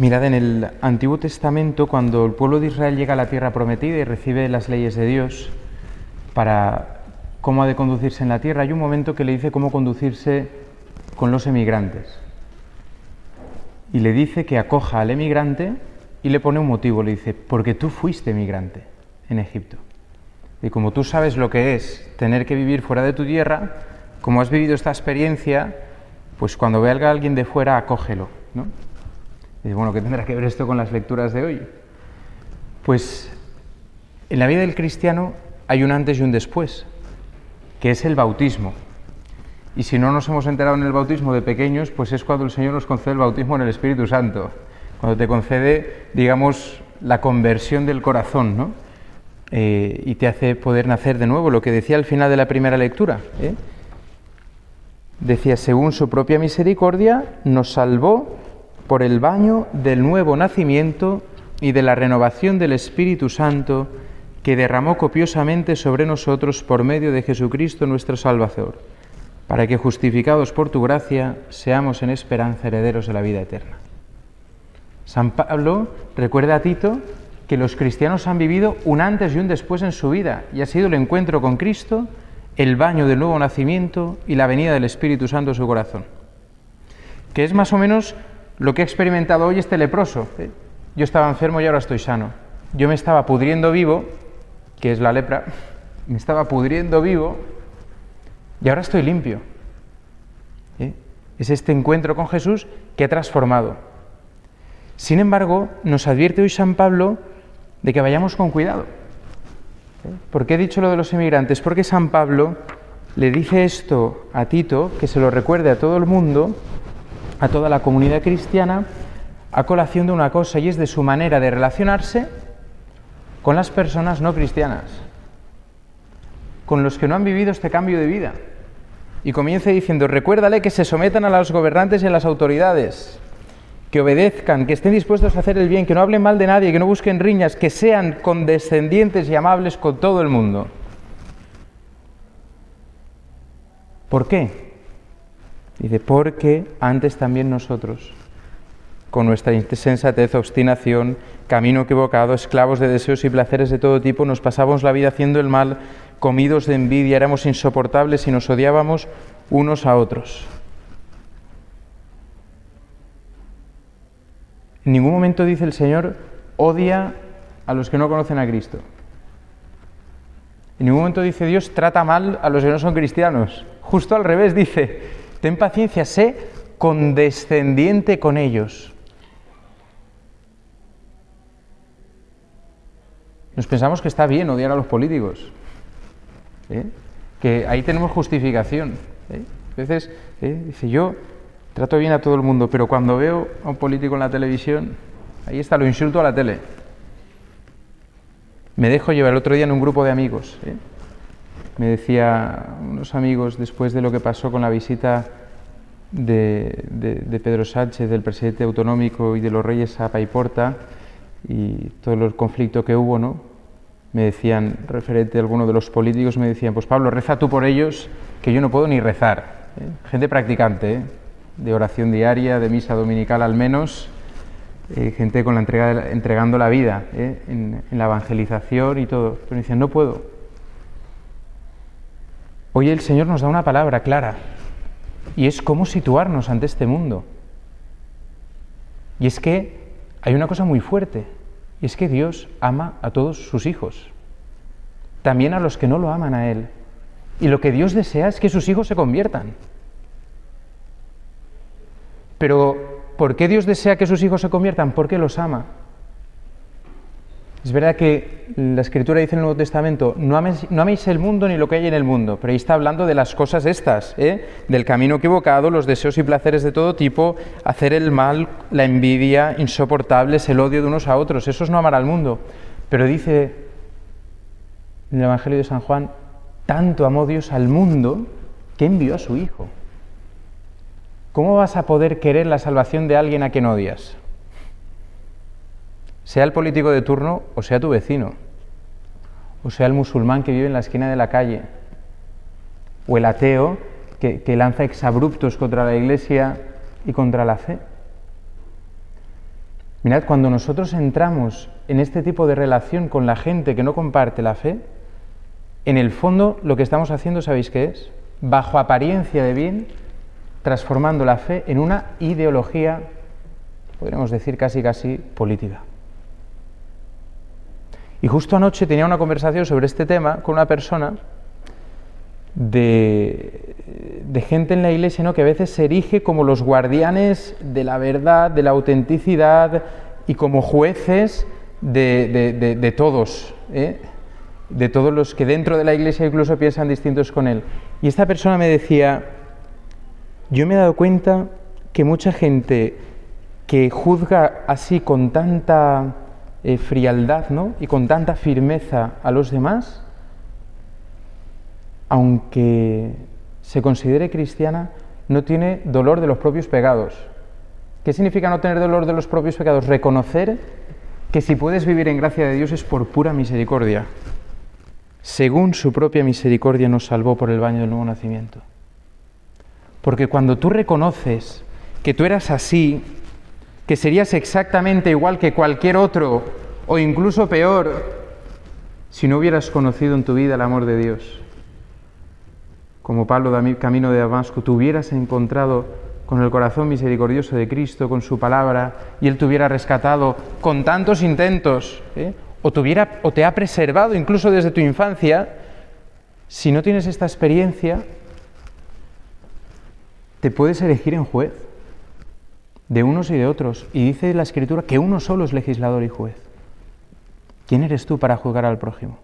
Mirad, en el Antiguo Testamento, cuando el pueblo de Israel llega a la tierra prometida y recibe las leyes de Dios para cómo ha de conducirse en la tierra, hay un momento que le dice cómo conducirse con los emigrantes. Y le dice que acoja al emigrante y le pone un motivo, le dice, porque tú fuiste emigrante en Egipto. Y como tú sabes lo que es tener que vivir fuera de tu tierra, como has vivido esta experiencia, pues cuando vea a alguien de fuera, acógelo. ¿no? Y bueno, ¿qué tendrá que ver esto con las lecturas de hoy? Pues en la vida del cristiano hay un antes y un después, que es el bautismo. Y si no nos hemos enterado en el bautismo de pequeños, pues es cuando el Señor nos concede el bautismo en el Espíritu Santo, cuando te concede, digamos, la conversión del corazón, ¿no? Eh, y te hace poder nacer de nuevo, lo que decía al final de la primera lectura. ¿eh? Decía, según su propia misericordia, nos salvó por el baño del nuevo nacimiento y de la renovación del Espíritu Santo que derramó copiosamente sobre nosotros por medio de Jesucristo nuestro Salvador, para que justificados por tu gracia seamos en esperanza herederos de la vida eterna. San Pablo recuerda a Tito que los cristianos han vivido un antes y un después en su vida y ha sido el encuentro con Cristo, el baño del nuevo nacimiento y la venida del Espíritu Santo en su corazón. Que es más o menos lo que he experimentado hoy este leproso. Yo estaba enfermo y ahora estoy sano. Yo me estaba pudriendo vivo, que es la lepra, me estaba pudriendo vivo y ahora estoy limpio. ¿eh? Es este encuentro con Jesús que ha transformado. Sin embargo, nos advierte hoy San Pablo de que vayamos con cuidado. ¿eh? ¿Por qué he dicho lo de los emigrantes? Porque San Pablo le dice esto a Tito, que se lo recuerde a todo el mundo, a toda la comunidad cristiana a colación de una cosa y es de su manera de relacionarse con las personas no cristianas, con los que no han vivido este cambio de vida. Y comienza diciendo, recuérdale que se sometan a los gobernantes y a las autoridades, que obedezcan, que estén dispuestos a hacer el bien, que no hablen mal de nadie, que no busquen riñas, que sean condescendientes y amables con todo el mundo. ¿Por qué? Dice, porque antes también nosotros, con nuestra insensatez, obstinación, camino equivocado, esclavos de deseos y placeres de todo tipo, nos pasábamos la vida haciendo el mal, comidos de envidia, éramos insoportables y nos odiábamos unos a otros. En ningún momento dice el Señor, odia a los que no conocen a Cristo. En ningún momento dice Dios, trata mal a los que no son cristianos. Justo al revés dice, Ten paciencia, sé condescendiente con ellos. Nos pensamos que está bien odiar a los políticos, ¿eh? que ahí tenemos justificación. ¿eh? A veces ¿eh? dice yo trato bien a todo el mundo, pero cuando veo a un político en la televisión, ahí está, lo insulto a la tele. Me dejo llevar el otro día en un grupo de amigos. Me decía unos amigos después de lo que pasó con la visita de, Pedro Sánchez, del presidente autonómico y de los reyes a Paiporta y todo el conflicto que hubo, ¿no? Me decían, referente a alguno de los políticos, me decían, pues Pablo, reza tú por ellos, que yo no puedo ni rezar. ¿eh? Gente practicante, ¿eh? de oración diaria, de misa dominical al menos, eh, gente con la entrega, entregando la vida en, en, la evangelización y todo. Pero me decían, no puedo, Hoy el Señor nos da una palabra clara y es cómo situarnos ante este mundo. Y es que hay una cosa muy fuerte, y es que Dios ama a todos sus hijos, también a los que no lo aman a Él. Y lo que Dios desea es que sus hijos se conviertan. Pero, ¿por qué Dios desea que sus hijos se conviertan? Porque los ama. Es verdad que la Escritura dice en el Nuevo Testamento, no améis, el mundo ni lo que hay en el mundo, pero ahí está hablando de las cosas estas, ¿eh? del camino equivocado, los deseos y placeres de todo tipo, hacer el mal, la envidia, insoportables, el odio de unos a otros, eso es no amar al mundo. Pero dice en el Evangelio de San Juan, tanto amó Dios al mundo que envió a su Hijo. ¿Cómo vas a poder querer la salvación de alguien a quien odias? Sea el político de turno o sea tu vecino, o sea el musulmán que vive en la esquina de la calle, o el ateo que, lanza exabruptos contra la iglesia y contra la fe. Mirad, cuando nosotros entramos en este tipo de relación con la gente que no comparte la fe, en el fondo lo que estamos haciendo, ¿sabéis qué es? Bajo apariencia de bien, transformando la fe en una ideología, podríamos decir casi casi política. Y justo anoche tenía una conversación sobre este tema con una persona de, gente en la iglesia ¿no? que a veces se erige como los guardianes de la verdad, de la autenticidad y como jueces de, todos, ¿eh? de todos los que dentro de la iglesia incluso piensan distintos con él. Y esta persona me decía, yo me he dado cuenta que mucha gente que juzga así con tanta eh, frialdad ¿no? y con tanta firmeza a los demás, aunque se considere cristiana, no tiene dolor de los propios pecados. ¿Qué significa no tener dolor de los propios pecados? Reconocer que si puedes vivir en gracia de Dios es por pura misericordia. Según su propia misericordia nos salvó por el baño del nuevo nacimiento. Porque cuando tú reconoces que tú eras así, que serías exactamente igual que cualquier otro, o incluso peor, si no hubieras conocido en tu vida el amor de Dios, como Pablo camino de Damasco, te hubieras encontrado con el corazón misericordioso de Cristo, con su palabra, y Él te hubiera rescatado con tantos intentos, ¿eh? o, te o te ha preservado incluso desde tu infancia, si no tienes esta experiencia, te puedes elegir en juez de unos y de otros. Y dice la Escritura que uno solo es legislador y juez. ¿Quién eres tú para juzgar al prójimo?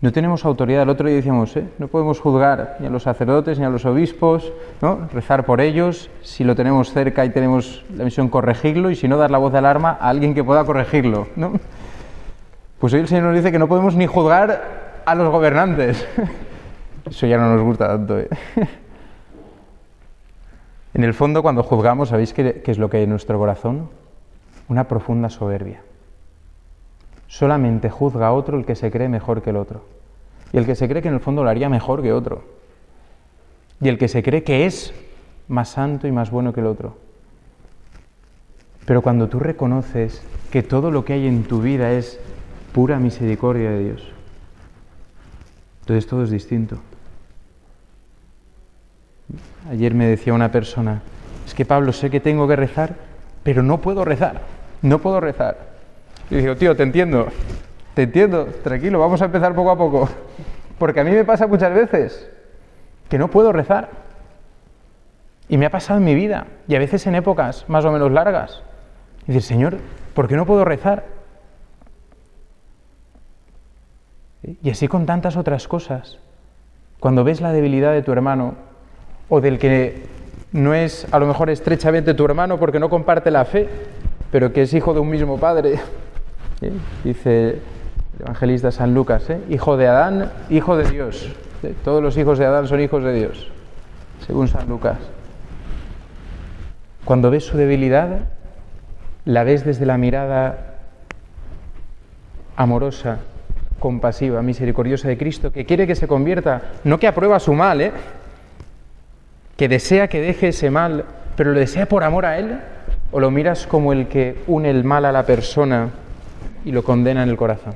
No tenemos autoridad. El otro día decíamos, ¿eh? no podemos juzgar ni a los sacerdotes ni a los obispos, ¿no? rezar por ellos, si lo tenemos cerca y tenemos la misión corregirlo, y si no, dar la voz de alarma a alguien que pueda corregirlo. Pues hoy el Señor nos dice que no podemos ni juzgar a los gobernantes. Eso ya no nos gusta tanto. ¿eh? En el fondo, cuando juzgamos, ¿sabéis qué, es lo que hay en nuestro corazón? Una profunda soberbia. Solamente juzga a otro el que se cree mejor que el otro. Y el que se cree que en el fondo lo haría mejor que otro. Y el que se cree que es más santo y más bueno que el otro. Pero cuando tú reconoces que todo lo que hay en tu vida es pura misericordia de Dios, entonces todo es distinto. Ayer me decía una persona, es que Pablo, sé que tengo que rezar, pero no puedo rezar, no puedo rezar. Y digo, tío, te entiendo, te entiendo, tranquilo, vamos a empezar poco a poco. Porque a mí me pasa muchas veces que no puedo rezar. Y me ha pasado en mi vida, y a veces en épocas más o menos largas. Y decir, Señor, ¿por qué no puedo rezar? Y así con tantas otras cosas. Cuando ves la debilidad de tu hermano, o del que no es a lo mejor estrechamente tu hermano porque no comparte la fe, pero que es hijo de un mismo padre, Dice el evangelista San Lucas, ¿eh? hijo de Adán, hijo de Dios. Todos los hijos de Adán son hijos de Dios, según San Lucas. Cuando ves su debilidad, la ves desde la mirada amorosa, compasiva, misericordiosa de Cristo, que quiere que se convierta, no que aprueba su mal, ¿eh? Que desea que deje ese mal, pero lo desea por amor a Él, o lo miras como el que une el mal a la persona y lo condena en el corazón.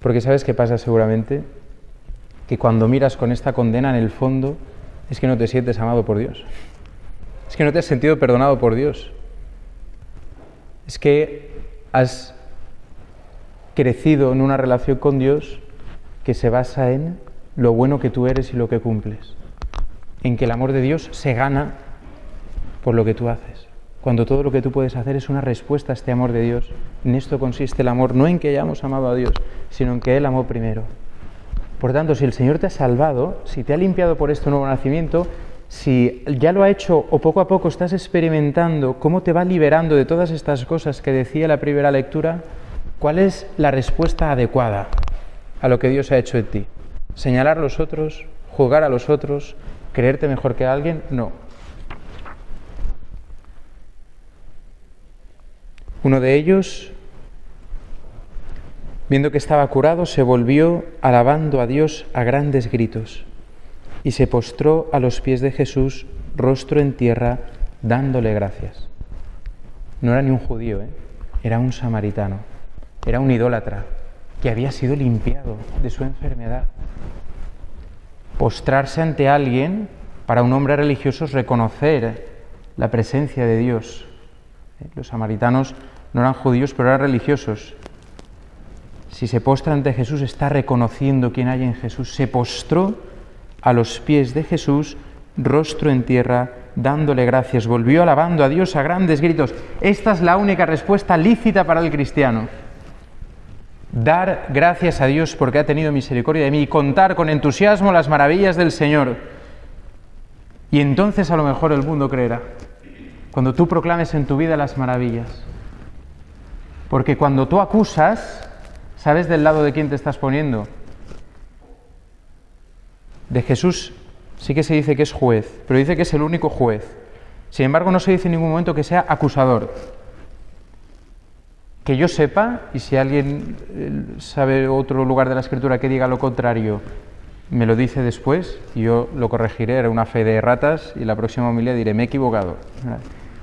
Porque sabes qué pasa seguramente? Que cuando miras con esta condena en el fondo es que no te sientes amado por Dios. Es que no te has sentido perdonado por Dios. Es que has crecido en una relación con Dios que se basa en lo bueno que tú eres y lo que cumples. En que el amor de Dios se gana por lo que tú haces cuando todo lo que tú puedes hacer es una respuesta a este amor de Dios. En esto consiste el amor, no en que hayamos amado a Dios, sino en que Él amó primero. Por tanto, si el Señor te ha salvado, si te ha limpiado por este nuevo nacimiento, si ya lo ha hecho o poco a poco estás experimentando cómo te va liberando de todas estas cosas que decía la primera lectura, ¿cuál es la respuesta adecuada a lo que Dios ha hecho en ti? ¿Señalar a los otros? ¿Jugar a los otros? ¿Creerte mejor que alguien? No. Uno de ellos, viendo que estaba curado, se volvió alabando a Dios a grandes gritos y se postró a los pies de Jesús, rostro en tierra, dándole gracias. No era ni un judío, ¿eh? era un samaritano, era un idólatra que había sido limpiado de su enfermedad. Postrarse ante alguien, para un hombre religioso, es reconocer la presencia de Dios. Los samaritanos no eran judíos, pero eran religiosos. Si se postra ante Jesús, está reconociendo quién hay en Jesús. Se postró a los pies de Jesús, rostro en tierra, dándole gracias. Volvió alabando a Dios a grandes gritos. Esta es la única respuesta lícita para el cristiano. Dar gracias a Dios porque ha tenido misericordia de mí y contar con entusiasmo las maravillas del Señor. Y entonces a lo mejor el mundo creerá. Cuando tú proclames en tu vida las maravillas. Porque cuando tú acusas, ¿sabes del lado de quién te estás poniendo? De Jesús sí que se dice que es juez, pero dice que es el único juez. Sin embargo, no se dice en ningún momento que sea acusador. Que yo sepa, y si alguien eh, sabe otro lugar de la escritura que diga lo contrario, me lo dice después y yo lo corregiré, era una fe de ratas y la próxima homilía diré, me he equivocado.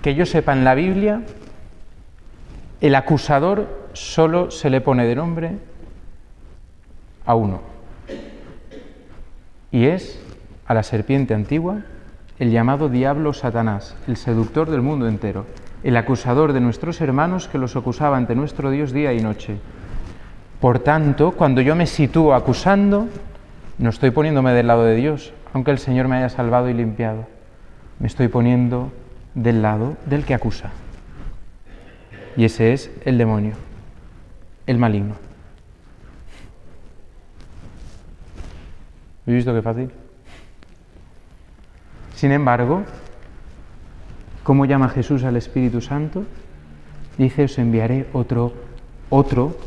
Que yo sepa en la Biblia, el acusador solo se le pone de nombre a uno. Y es a la serpiente antigua, el llamado diablo Satanás, el seductor del mundo entero, el acusador de nuestros hermanos que los acusaba ante nuestro Dios día y noche. Por tanto, cuando yo me sitúo acusando, no estoy poniéndome del lado de Dios, aunque el Señor me haya salvado y limpiado. Me estoy poniendo del lado del que acusa. Y ese es el demonio, el maligno. ¿Habéis visto qué fácil? Sin embargo, ¿cómo llama Jesús al Espíritu Santo? Dice, os enviaré otro, otro,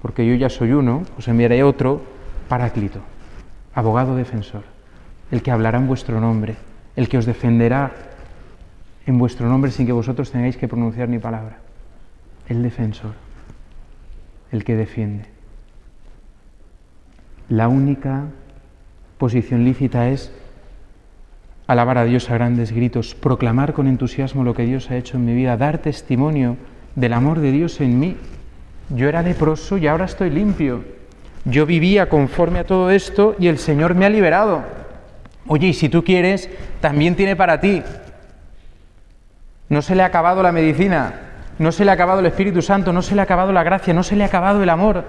porque yo ya soy uno, os enviaré otro paráclito, abogado defensor, el que hablará en vuestro nombre, el que os defenderá en vuestro nombre sin que vosotros tengáis que pronunciar ni palabra. El defensor, el que defiende. La única posición lícita es alabar a Dios a grandes gritos, proclamar con entusiasmo lo que Dios ha hecho en mi vida, dar testimonio del amor de Dios en mí. Yo era leproso y ahora estoy limpio. Yo vivía conforme a todo esto y el Señor me ha liberado. Oye, y si tú quieres, también tiene para ti. No se le ha acabado la medicina, no se le ha acabado el Espíritu Santo, no se le ha acabado la gracia, no se le ha acabado el amor.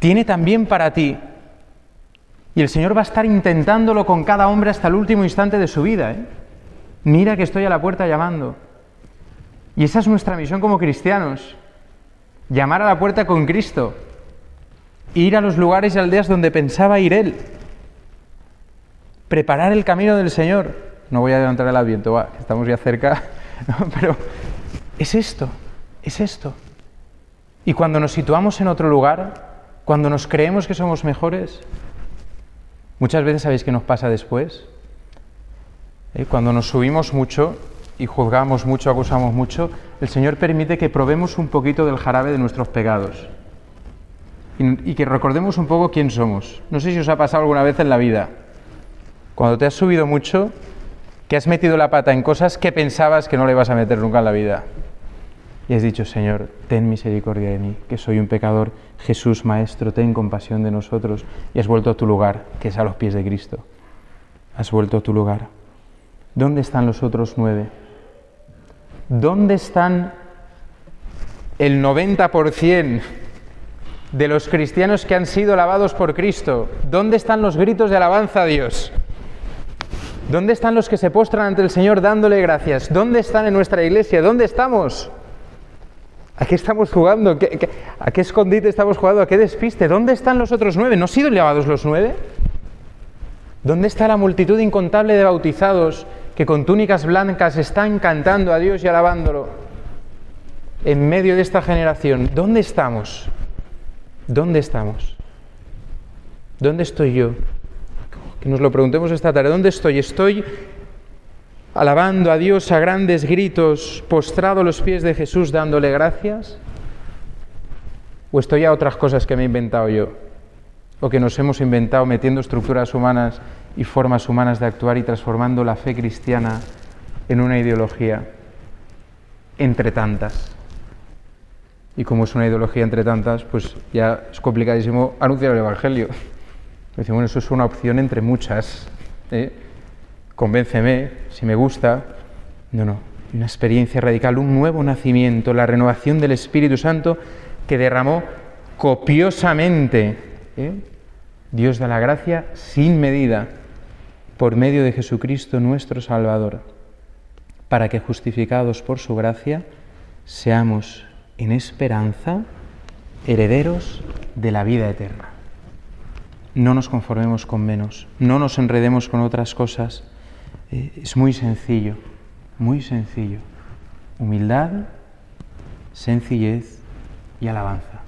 Tiene también para ti. Y el Señor va a estar intentándolo con cada hombre hasta el último instante de su vida. ¿eh? Mira que estoy a la puerta llamando. Y esa es nuestra misión como cristianos. Llamar a la puerta con Cristo. Ir a los lugares y aldeas donde pensaba ir Él. Preparar el camino del Señor. No voy a adelantar el adviento, va, estamos ya cerca. pero es esto, es esto. Y cuando nos situamos en otro lugar, cuando nos creemos que somos mejores, Muchas veces sabéis qué nos pasa después. Eh, cuando nos subimos mucho y juzgamos mucho, acusamos mucho, el Señor permite que probemos un poquito del jarabe de nuestros pecados y, y que recordemos un poco quién somos. No sé si os ha pasado alguna vez en la vida. Cuando te has subido mucho, que has metido la pata en cosas que pensabas que no le ibas a meter nunca en la vida. Y has dicho, Señor, ten misericordia de mí, que soy un pecador. Jesús, Maestro, ten compasión de nosotros. Y has vuelto a tu lugar, que es a los pies de Cristo. Has vuelto a tu lugar. ¿Dónde están los otros nueve? ¿Dónde están el 90% de los cristianos que han sido lavados por Cristo? ¿Dónde están los gritos de alabanza a Dios? ¿Dónde están los que se postran ante el Señor dándole gracias? ¿Dónde están en nuestra iglesia? ¿Dónde estamos? ¿A qué estamos jugando? ¿A qué escondite estamos jugando? ¿A qué despiste? ¿Dónde están los otros nueve? ¿No han sido llevados los nueve? ¿Dónde está la multitud incontable de bautizados que con túnicas blancas están cantando a Dios y alabándolo en medio de esta generación? ¿Dónde estamos? ¿Dónde estamos? ¿Dónde estoy yo? Que nos lo preguntemos esta tarde. ¿Dónde estoy? ¿Estoy alabando a Dios a grandes gritos, postrado a los pies de Jesús dándole gracias? ¿O estoy a otras cosas que me he inventado yo? ¿O que nos hemos inventado metiendo estructuras humanas y formas humanas de actuar y transformando la fe cristiana en una ideología entre tantas. Y como es una ideología entre tantas, pues ya es complicadísimo anunciar el Evangelio. Decimos, bueno, eso es una opción entre muchas. ¿eh? Convénceme, si me gusta. No, no, una experiencia radical, un nuevo nacimiento, la renovación del Espíritu Santo que derramó copiosamente. ¿eh? Dios da la gracia sin medida por medio de Jesucristo nuestro Salvador, para que justificados por su gracia seamos en esperanza herederos de la vida eterna. No nos conformemos con menos, no nos enredemos con otras cosas. Eh, es muy sencillo, muy sencillo. Humildad, sencillez y alabanza.